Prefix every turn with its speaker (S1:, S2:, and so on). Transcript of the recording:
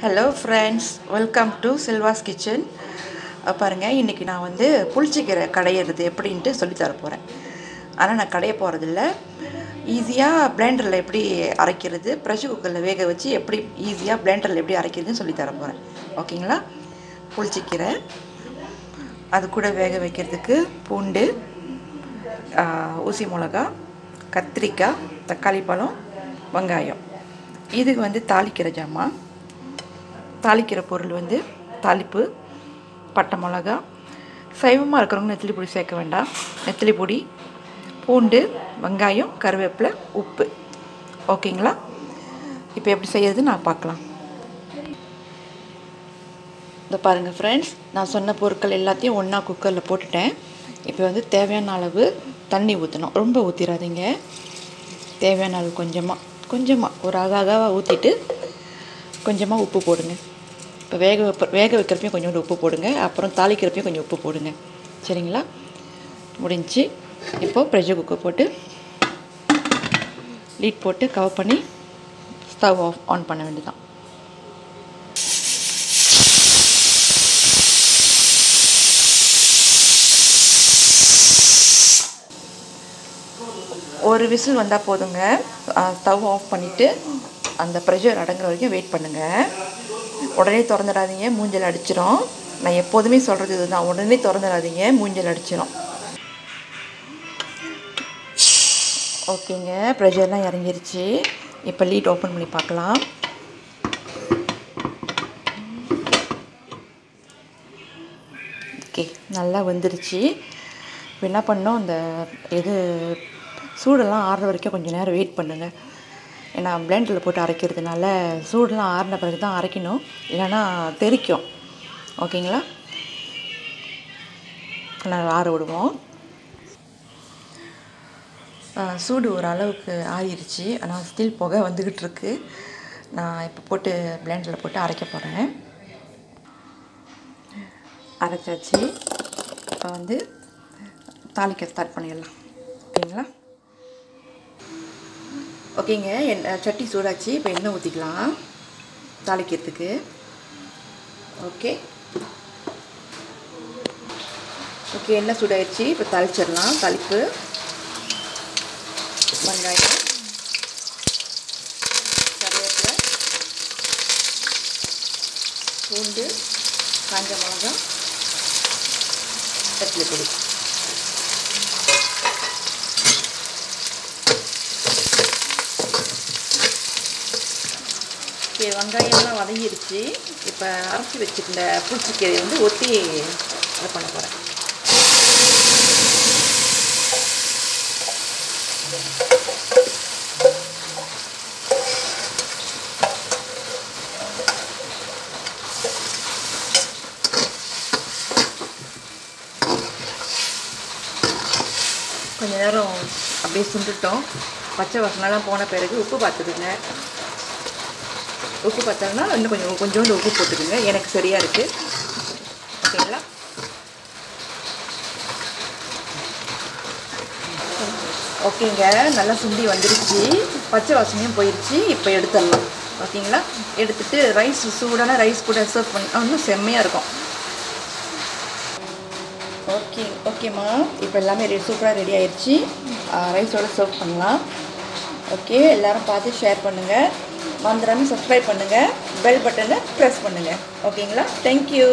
S1: Hello friends welcome to Silva's kitchen பாருங்கள் இன்றைக்கி நான் வந்து புளிச்சிக்கீரை கடையிறது எப்படின்ட்டு சொல்லித் தர போகிறேன் ஆனால் நான் கடைய போகிறதில்ல ஈஸியாக பிளேண்டரில் எப்படி அரைக்கிறது ப்ரெஷர் குக்கரில் வேக வச்சு எப்படி ஈஸியாக பிளேண்டரில் எப்படி அரைக்கிறதுன்னு சொல்லித் தர போகிறேன் ஓகேங்களா? புளிச்சிக்கீரை அது கூட வேக வைக்கிறதுக்கு பூண்டு ஊசி மிளகா கத்திரிக்காய் தக்காளி பழம் வெங்காயம். இதுக்கு வந்து தாளிக்கிற ஜாமான். தாளிக்கிற பொருள் வந்து தாளிப்பு பட்டை மிளகா சைவமாக இருக்கிறவங்க நெத்திலி பொடி சேர்க்க வேண்டாம். நெத்திலி பொடி பூண்டு வெங்காயம் கருவேப்பிலை உப்பு. ஓகேங்களா? இப்போ எப்படி செய்யறது நான் பார்க்கலாம். இந்த பாருங்கள் ஃப்ரெண்ட்ஸ் நான் சொன்ன பொருட்கள் எல்லாத்தையும் ஒன்றா குக்கரில் போட்டுட்டேன். இப்போ வந்து தேவையான அளவு தண்ணி ஊற்றணும் ரொம்ப ஊற்றிடாதீங்க தேவையான அளவு கொஞ்சமாக கொஞ்சமாக ஒரு அக அகவாக ஊற்றிட்டு கொஞ்சமாக உப்பு போடுங்க. இப்போ வேக வைப்ப வேக வைக்கிறப்பையும் கொஞ்சோண்டு உப்பு போடுங்க. அப்புறம் தாளிக்கிறப்பையும் கொஞ்சம் உப்பு போடுங்க. சரிங்களா? முடிஞ்சு. இப்போது ப்ரெஷர் குக்கர் போட்டு லீட் போட்டு கவர் பண்ணி ஸ்டவ் ஆஃப் ஆன் பண்ண வேண்டியதான் ஒரு விசில் வந்தால் போதுங்க. ஸ்டவ் ஆஃப் பண்ணிவிட்டு அந்த ப்ரெஷர் அடங்குற வரைக்கும் வெயிட் பண்ணுங்கள் உடனே திறந்துடாதீங்க மூஞ்சல் அடிச்சிடும் நான் எப்போதுமே சொல்கிறது இதுதான். உடனே திறந்துடாதீங்க மூஞ்சல் அடிச்சிடும் ஓகேங்க ப்ரெஷர்லாம் இறங்கிருச்சு. இப்போ லீட் ஓப்பன் பண்ணி பார்க்கலாம். ஓகே நல்லா வந்துருச்சு. இப்போ என்ன பண்ணோம் அந்த இது சூடெல்லாம் ஆறுற வரைக்கும் கொஞ்சம் நேரம் வெயிட் பண்ணுங்கள் ஏன்னா பிளெண்டரில் போட்டு அரைக்கிறதுனால சூடெலாம் ஆறின பிறகு தான் அரைக்கணும். இல்லைன்னா தெறிக்கும் ஓகேங்களா? நான் ஆற விடுவோம். சூடு ஒரு அளவுக்கு ஆறிடுச்சு ஆனால் ஸ்டில் புகை வந்துக்கிட்டு இருக்கு நான் இப்போ போட்டு பிளெண்டரில் போட்டு அரைக்க போகிறேன் அரைச்சாச்சு. இப்போ வந்து தாளிக்க ஸ்டார்ட் பண்ணிடலாம். ஓகேங்களா? ஓகேங்க என் சட்டி சூடாச்சு இப்போ எண்ணெய் ஊற்றிக்கலாம் தாளிக்கிறதுக்கு. ஓகே. ஓகே எண்ணெய் சூடாயிடுச்சு இப்போ தாளிச்சிடலாம் தாளிப்பு. வெங்காயம். கருவேப்பிலை. பூண்டு காஞ்ச மிளகா கட்டில் பொடி இங்கே வெங்காயம்லாம் வதங்கிடுச்சு இப்போ அரைச்சி வச்சுருந்த புளிச்சிக்கீரை வந்து ஒட்டி இது பண்ண போகிறேன் கொஞ்ச நேரம் அப்படியே சுண்டுட்டோம். பச்சை வசனெல்லாம் போன பிறகு உப்பு பார்த்துக்குங்க. உப்பு பார்த்தோம்னா இன்னும் கொஞ்சம் கொஞ்சோண்டு உப்பு போட்டுக்கோங்க. எனக்கு சரியாக இருக்குது ஓகேங்களா? ஓகேங்க. நல்லா சுண்டி வந்துருச்சு. பச்சை வாசனையும் போயிடுச்சு இப்போ எடுத்துடலாம். ஓகேங்களா? எடுத்துகிட்டு ரைஸ் சூடான ரைஸ் கூட சர்வ் பண்ண இன்னும் செம்மையாக இருக்கும். ஓகே ஓகேம்மா இப்போ எல்லாமே ரெடி சூப்பராக ரெடி ஆயிடுச்சு ரைஸோட சர்வ் பண்ணலாம். ஓகே. எல்லோரும் பார்த்து ஷேர் பண்ணுங்கள் மறந்துடாமல் சப்ஸ்கிரைப் பண்ணுங்கள் பெல் பட்டனை ப்ரெஸ் பண்ணுங்கள் ஓகேங்களா தேங்க்யூ